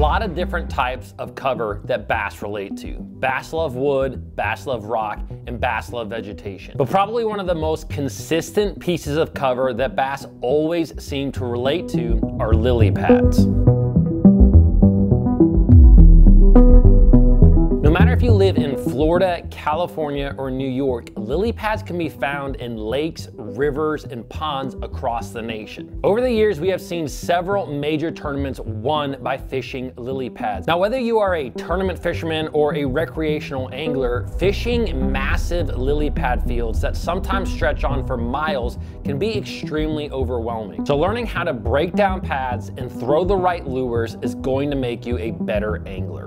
lot of different types of cover that bass relate to. Bass love wood, bass love rock, and bass love vegetation. But probably one of the most consistent pieces of cover that bass always seem to relate to are lily pads. Live in Florida, California, or New York, lily pads can be found in lakes, rivers, and ponds across the nation. Over the years, we have seen several major tournaments won by fishing lily pads. Now, whether you are a tournament fisherman or a recreational angler, fishing massive lily pad fields that sometimes stretch on for miles can be extremely overwhelming. So learning how to break down pads and throw the right lures is going to make you a better angler.